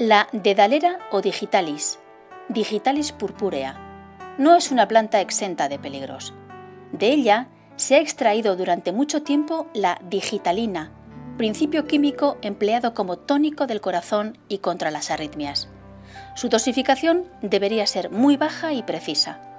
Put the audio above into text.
La dedalera o digitalis, digitalis purpúrea, no es una planta exenta de peligros. De ella se ha extraído durante mucho tiempo la digitalina, principio químico empleado como tónico del corazón y contra las arritmias. Su dosificación debería ser muy baja y precisa.